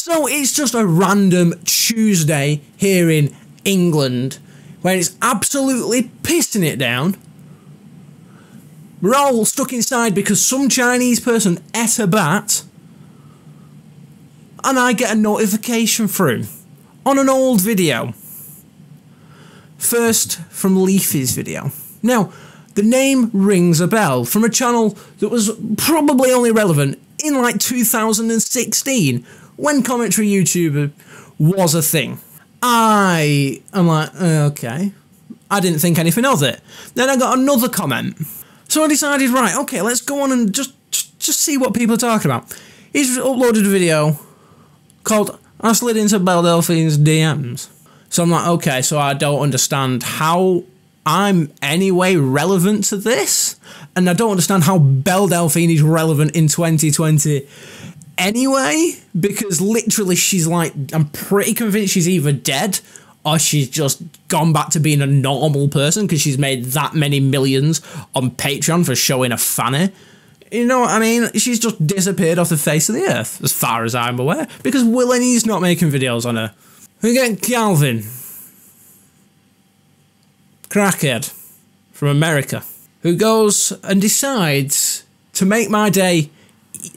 So it's just a random Tuesday here in England where it's absolutely pissing it down. We're all stuck inside because some Chinese person ate a bat. And I get a notification through on an old video. First from Leafy's video. Now, the name rings a bell from a channel that was probably only relevant in like 2016 when commentary YouTuber was a thing. I am like, uh, okay. I didn't think anything of it. Then I got another comment. So I decided, right, okay, let's go on and just just see what people are talking about. He's uploaded a video called I slid into Delphine's DMs. So I'm like, okay, so I don't understand how I'm anyway relevant to this, and I don't understand how Belle Delphine is relevant in 2020 anyway, because literally she's like, I'm pretty convinced she's either dead or she's just gone back to being a normal person because she's made that many millions on Patreon for showing a fanny. You know what I mean? She's just disappeared off the face of the earth, as far as I'm aware, because WillNE's not making videos on her. We get Calvin, crackhead from America, who goes and decides to make my day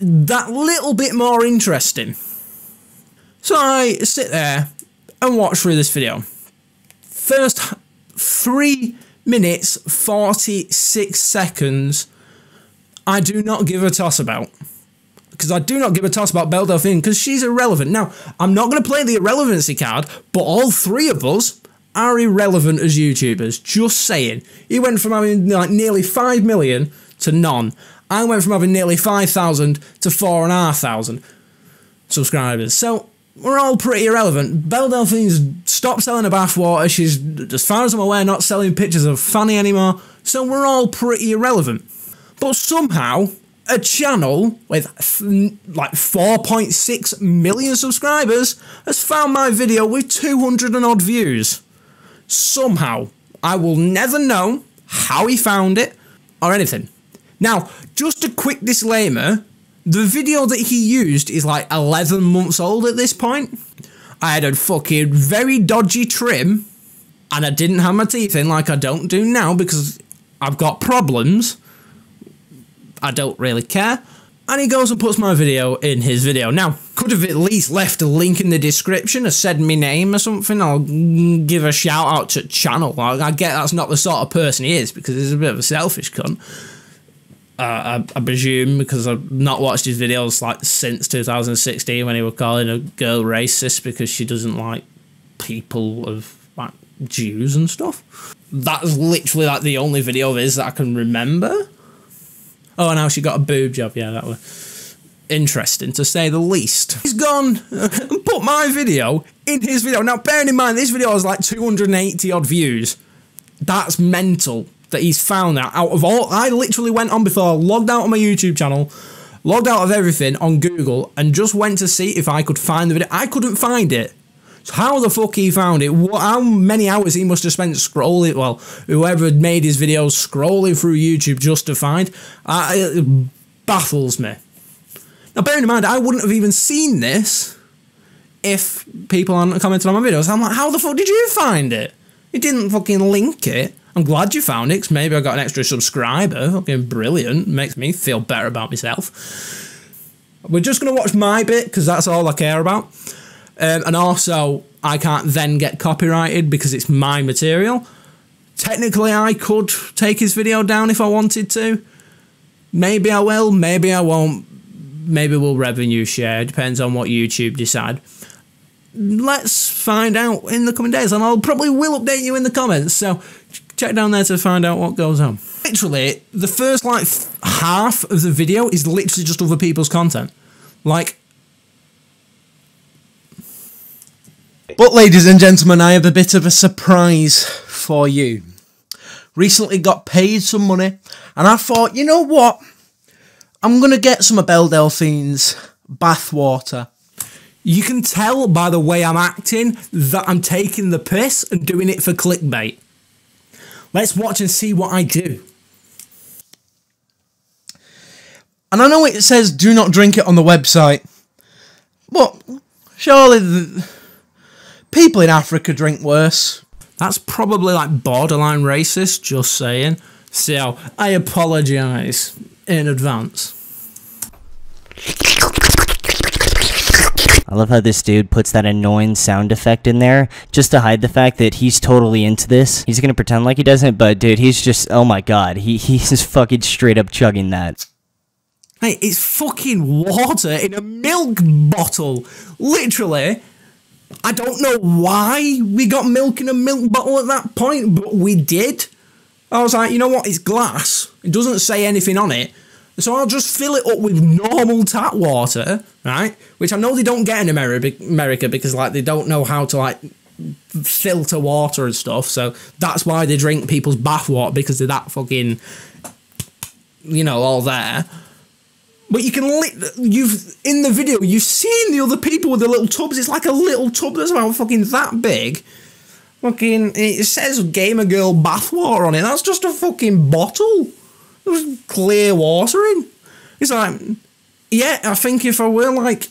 that little bit more interesting. So I sit there and watch through this video. First three minutes, 46 seconds, I do not give a toss about. Because I do not give a toss about Belle Delphine because she's irrelevant. Now, I'm not going to play the irrelevancy card, but all three of us are irrelevant as YouTubers. Just saying. He went from having like nearly 5 million to none. I went from having nearly 5,000 to 4,500 subscribers. So we're all pretty irrelevant. Belle Delphine's stopped selling a bathwater. She's, as far as I'm aware, not selling pictures of Fanny anymore. So we're all pretty irrelevant. But somehow, a channel with like 4.6 million subscribers has found my video with 200 and odd views. Somehow. I will never know how he found it or anything. Now, just a quick disclaimer the video that he used is like 11 months old at this point. I had a fucking very dodgy trim and I didn't have my teeth in like I don't do now because I've got problems. I don't really care. And he goes and puts my video in his video. Now, could have at least left a link in the description or said my name or something. I'll give a shout out to channel. I, get that's not the sort of person he is because he's a bit of a selfish cunt. I, I, presume because I've not watched his videos like since 2016 when he was calling a girl racist because she doesn't like people of like Jews and stuff. That's literally like the only video of his that I can remember. Oh, and now she got a boob job. Yeah, that was interesting to say the least. He's gone and put my video in his video. Now, bearing in mind, this video has like 280 odd views. That's mental that he's found that out of all. I literally went on before, logged out of my YouTube channel, logged out of everything on Google, and just went to see if I could find the video. I couldn't find it. So how the fuck he found it? How many hours he must have spent scrolling? Well, whoever had made his videos scrolling through YouTube just to find. Uh, it baffles me. Now, bearing in mind, I wouldn't have even seen this if people hadn't commented on my videos. I'm like, how the fuck did you find it? You didn't fucking link it. I'm glad you found it, maybe I got an extra subscriber. Fucking brilliant. Makes me feel better about myself. We're just going to watch my bit, because that's all I care about. Um, and also, I can't then get copyrighted because it's my material. Technically, I could take his video down if I wanted to. Maybe I will, maybe I won't. Maybe we'll revenue share. Depends on what YouTube decide. Let's find out in the coming days, and I'll probably will update you in the comments. So check down there to find out what goes on. Literally, the first like half of the video is literally just other people's content. Like, But, ladies and gentlemen, I have a bit of a surprise for you. Recently got paid some money, and I thought, you know what? I'm going to get some of Belle Delphine's bathwater. You can tell by the way I'm acting that I'm taking the piss and doing it for clickbait. Let's watch and see what I do. And I know it says do not drink it on the website, but Surely people in Africa drink worse. That's probably like borderline racist, just saying. So, I apologise in advance. I love how this dude puts that annoying sound effect in there just to hide the fact that he's totally into this. He's gonna pretend like he doesn't, but dude, he's just oh my god, he he's just fucking straight up chugging that. Hey, it's fucking water in a milk bottle. Literally. I don't know why we got milk in a milk bottle at that point, but we did. I was like, you know what? It's glass. It doesn't say anything on it. So I'll just fill it up with normal tap water, right? Which I know they don't get in America because like they don't know how to like filter water and stuff. So that's why they drink people's bath water because they're that fucking, you know, all there. But you can lit you've in the video you've seen the other people with the little tubs. It's like a little tub that's about fucking that big. Fucking it says Gamer Girl bath water on it. That's just a fucking bottle. There's clear water in. It's like, yeah, I think if I were like,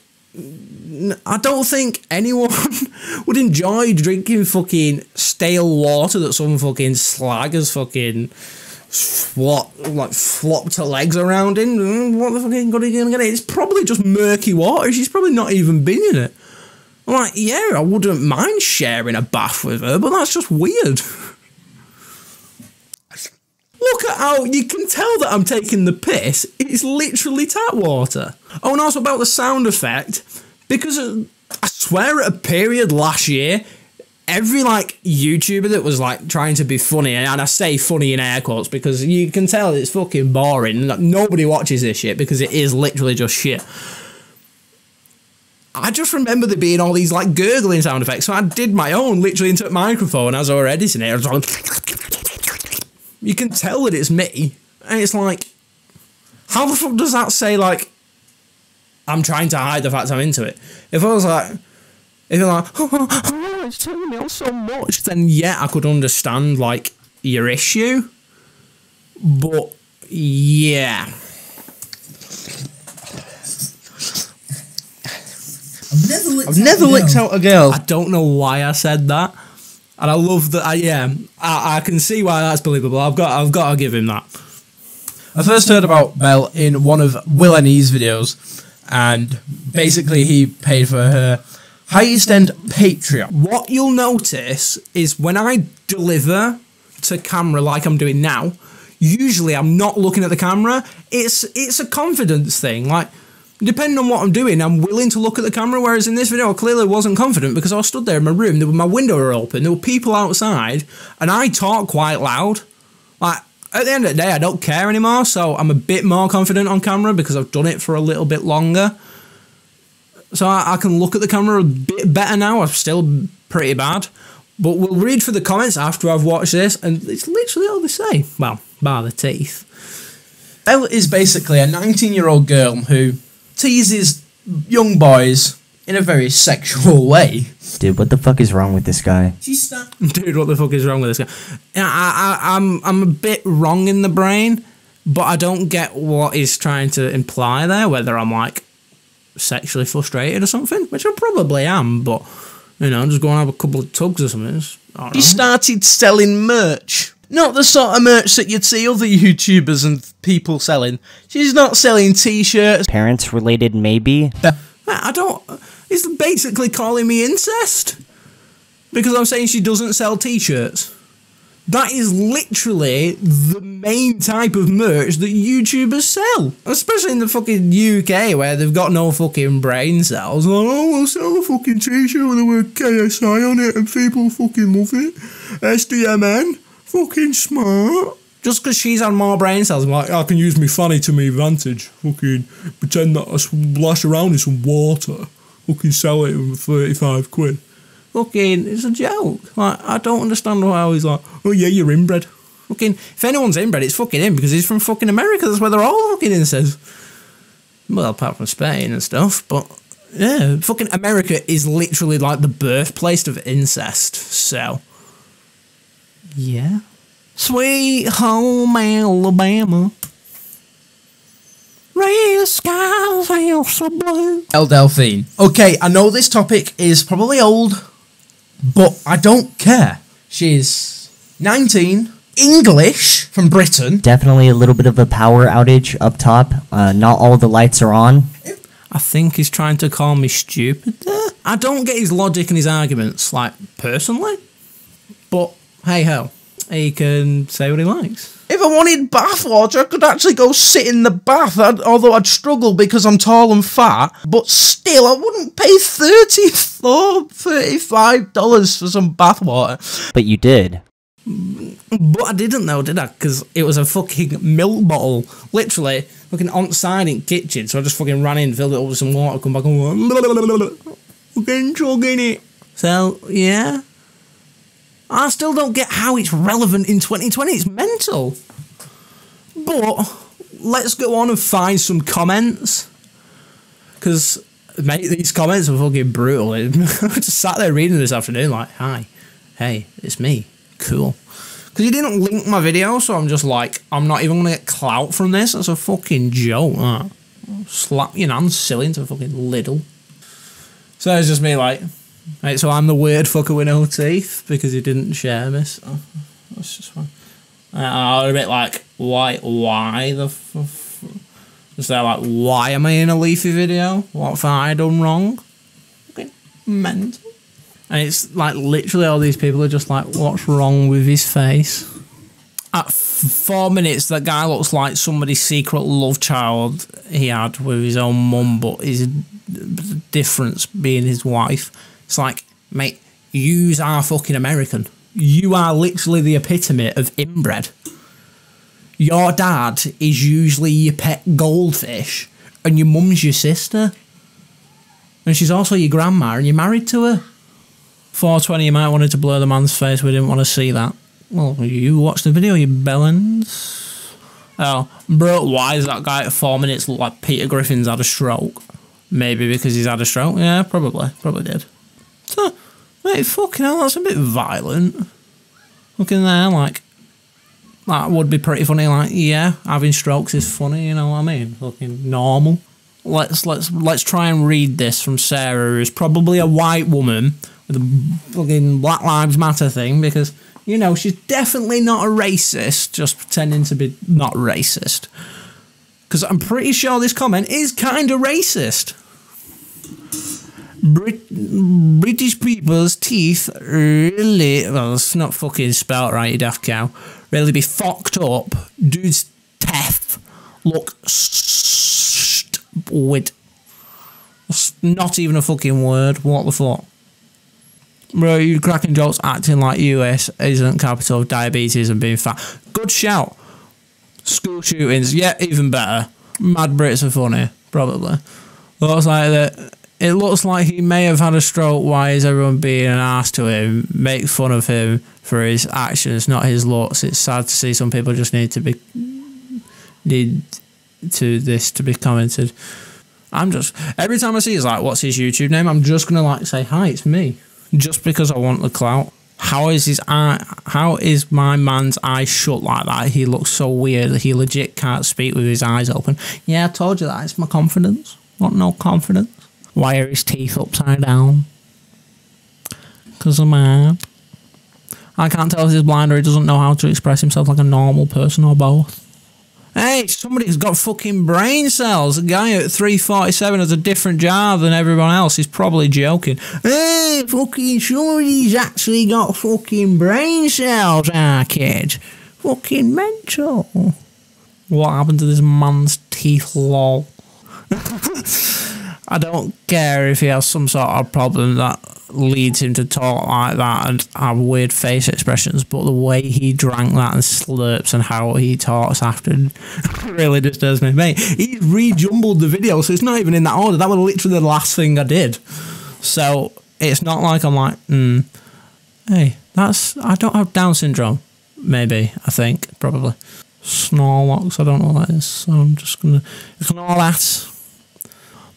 I don't think anyone would enjoy drinking fucking stale water that some fucking slag has fucking flop, like flopped her legs around in. Mm, what the fuck are you gonna get it? It's probably just murky water. She's probably not even been in it. I'm like, yeah, I wouldn't mind sharing a bath with her, but that's just weird. Look at how you can tell that I'm taking the piss. It's literally tap water. Oh, and also about the sound effect, because I swear at a period last year, every like YouTuber that was like trying to be funny, and I say funny in air quotes because you can tell it's fucking boring. Like, nobody watches this shit because it is literally just shit. I just remember there being all these like gurgling sound effects, so I did my own literally into a microphone as I was editing it. I was like you can tell that it's me. And it's like, how the fuck does that say, like, I'm trying to hide the fact I'm into it? If I was like, if you're like, oh, oh, oh, it's turning me on so much, then yeah, I could understand, like, your issue. But, yeah. I've never licked, I've never licked out a girl. I don't know why I said that. And I love that. I, yeah, I, I can see why that's believable. I've got, I've got to give him that. I first heard about Belle in one of WillNE's videos, and basically he paid for her highest end Patreon. What you'll notice is when I deliver to camera like I'm doing now, usually I'm not looking at the camera. It's it's a confidence thing. Like depending on what I'm doing, I'm willing to look at the camera. Whereas in this video, I clearly wasn't confident because I stood there in my room. There were, my window were open. There were people outside, and I talk quite loud. Like at the end of the day, I don't care anymore. So I'm a bit more confident on camera because I've done it for a little bit longer. So I, I can look at the camera a bit better now. I'm still pretty bad. But we'll read for the comments after I've watched this, and it's literally all they say. Well, bar the teeth. Elle is basically a 19 year old girl who teases young boys in a very sexual way. Dude, what the fuck is wrong with this guy? She's Dude, what the fuck is wrong with this guy? Yeah, I, I, I'm, I'm a bit wrong in the brain, but I don't get what he's trying to imply there. Whether I'm like sexually frustrated or something, which I probably am, but you know, I'm just go and have a couple of tugs or something. He started selling merch not the sort of merch that you'd see other YouTubers and people selling. She's not selling t-shirts. Parents related, maybe? I don't... He's basically calling me incest. Because I'm saying she doesn't sell t-shirts. That is literally the main type of merch that YouTubers sell. Especially in the fucking UK where they've got no fucking brain cells. Like, oh, we'll sell a fucking t-shirt with the word KSI on it and people fucking love it. SDMN fucking smart. Just because she's had more brain cells, I'm like, I can use me funny to my advantage. Fucking pretend that I splash around in some water. Fucking sell it for 35 quid. Fucking, it's a joke. Like, I don't understand how he's like, oh yeah, you're inbred. Fucking, if anyone's inbred, it's fucking him because he's from fucking America. That's where they're all fucking incest. Well, apart from Spain and stuff, but yeah, fucking America is literally like the birthplace of incest. So, yeah. Sweet home Alabama. Real skies are so blue. El Delphine. Okay, I know this topic is probably old, but I don't care. She's 19, English from Britain. Definitely a little bit of a power outage up top. Uh, not all the lights are on. I think he's trying to call me stupid there. I don't get his logic and his arguments, like, personally. But hey ho, he can say what he likes. If I wanted bath water, I could actually go sit in the bath, I'd, although I'd struggle because I'm tall and fat. But still, I wouldn't pay $34, $35 for some bath water. But you did. But I didn't know, did I? Because it was a fucking milk bottle, literally fucking on side in kitchen. So I just fucking ran in, filled it up with some water, come back and went, fucking chugging it. So yeah, I still don't get how it's relevant in 2020. It's mental. But let's go on and find some comments. Because, mate, these comments are fucking brutal. I just sat there reading this afternoon, like, hi, hey, it's me. Cool. Because you didn't link my video, so I'm just like, I'm not even going to get clout from this. That's a fucking joke, that. Slap your nan silly into a fucking Lidl. So it's just me, like, Right, so I'm the weird fucker with no teeth because he didn't share this. Oh, that's just fine. Uh, I was a bit like, why, why the f- f- Just there like, why am I in a leafy video? What have I done wrong? Okay, mental. And it's like literally all these people are just like, what's wrong with his face? At f- four minutes, that guy looks like somebody's secret love child he had with his own mum, but his difference being his wife. It's like, mate, yous are fucking American. You are literally the epitome of inbred. Your dad is usually your pet goldfish, and your mum's your sister. And she's also your grandma, and you're married to her. 420, you might wanted to blur the man's face, we didn't want to see that. Well, you watched the video, you bellends. Oh, bro, why is that guy at four minutes like Peter Griffin's had a stroke? Maybe because he's had a stroke? Yeah, probably. Probably did. So, mate, fucking hell, that's a bit violent. Looking there, like, that would be pretty funny. Like, yeah, having strokes is funny. You know what I mean? Fucking normal. Let's let's let's try and read this from Sarah, who's probably a white woman with a fucking Black Lives Matter thing, because you know she's definitely not a racist, just pretending to be not racist. Because I'm pretty sure this comment is kind of racist. Brit- British people's teeth really, well, it's not fucking spelt right, you daft cow, really be fucked up. Dude's teeth look with. Not even a fucking word. What the fuck? Bro, you cracking jokes acting like US isn't capital of diabetes and being fat. Good shout. School shootings, yeah, even better. Mad Brits are funny, probably. Looks like that. It looks like he may have had a stroke. Why is everyone being an ass to him? Make fun of him for his actions, not his looks. It's sad to see some people just need to be need to this to be commented. I'm just every time I see it's like, what's his YouTube name? I'm just gonna like say hi, it's me, just because I want the clout. How is his eye? How is my man's eye shut like that? He looks so weird. That he legit can't speak with his eyes open. Yeah, I told you that. It's my confidence. Got no confidence. Why are his teeth upside down? Because I'm mad. I can't tell if he's blind or he doesn't know how to express himself like a normal person or both. Hey, somebody's got fucking brain cells. A guy at 347 has a different job than everyone else. He's probably joking. Hey, fucking somebody's actually got fucking brain cells, ah, kid. Fucking mental. What happened to this man's teeth, lol? I don't care if he has some sort of problem that leads him to talk like that and have weird face expressions, but the way he drank that and slurps and how he talks after really disturbs me. Mate, he rejumbled the video, so it's not even in that order. That was literally the last thing I did. So it's not like I'm like, hmm, hey, that's, I don't have Down syndrome. Maybe, I think, probably. Snorlax, I don't know what that is, so I'm just gonna ignore that.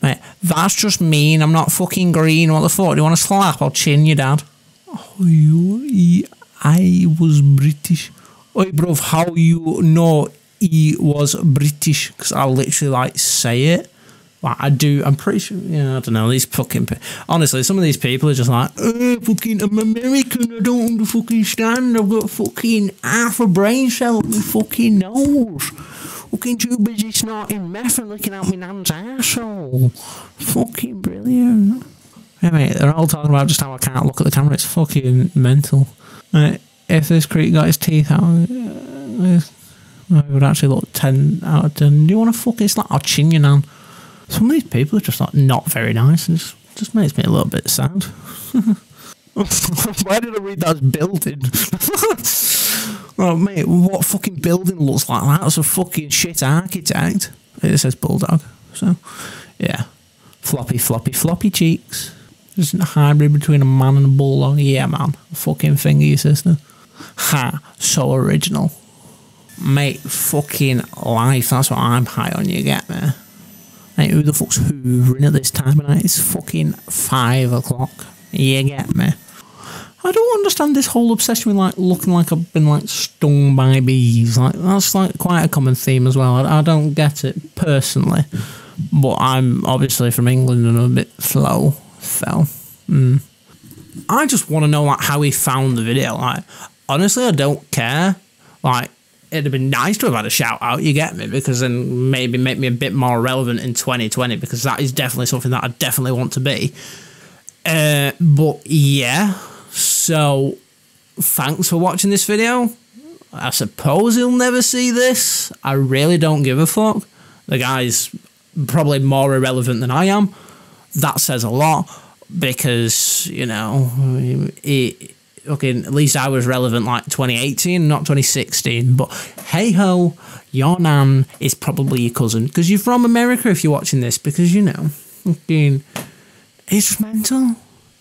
Mate, that's just mean. I'm not fucking green. What the fuck? Do you want to slap? I'll chin you, dad. Oh, you, I was British. Oi, bruv, how you know he was British because I literally like say it. Like I do, I'm pretty sure. Yeah, I don't know. These fucking honestly, some of these people are just like, oh, fucking, I'm American. I don't fucking stand. I've got fucking half a brain cell up my fucking nose. Fucking too busy snorting meth and looking at my nan's asshole. Fucking brilliant. Yeah, mate, they're all talking about just how I can't look at the camera. It's fucking mental. Right, if this creep got his teeth out, uh, I would actually look 10 out of 10. Do you want to fucking slap? I'll chin you, nan. Some of these people are just like not very nice and just, makes me a little bit sad. Why did I read that building? oh, mate, what fucking building looks like that? It's a fucking shit architect. It says bulldog. So, yeah. Floppy, floppy, floppy cheeks. Just a hybrid between a man and a bulldog. Yeah, man. Fucking finger your sister. Ha. So original. Mate, fucking life. That's what I'm high on, you get me? Mate, who the fuck's hoovering at this time of night? It's fucking five o'clock. You get me? I don't understand this whole obsession with like looking like I've been like stung by bees. Like that's like quite a common theme as well. I, I don't get it personally, but I'm obviously from England and I'm a bit slow. So, mm. I just want to know like how he found the video. Like honestly, I don't care. Like it'd have been nice to have had a shout out, you get me? Because then maybe make me a bit more relevant in 2020 because that is definitely something that I definitely want to be. Uh, but yeah, so thanks for watching this video. I suppose he'll never see this. I really don't give a fuck. The guy's probably more irrelevant than I am. That says a lot because, you know, it, okay, at least I was relevant like 2018, not 2016. But hey ho, your nan is probably your cousin because you're from America if you're watching this. Because you know, fucking, it's mental.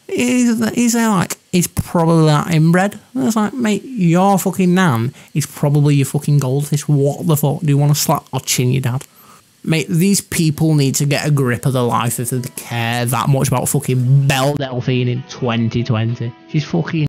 He's, he's there like he's probably like inbred. It's like, mate, your fucking nan is probably your fucking goldfish. What the fuck do you want to slap or chin your dad? Mate, these people need to get a grip of their life if they care that much about fucking Belle Delphine in 2020. She's fucking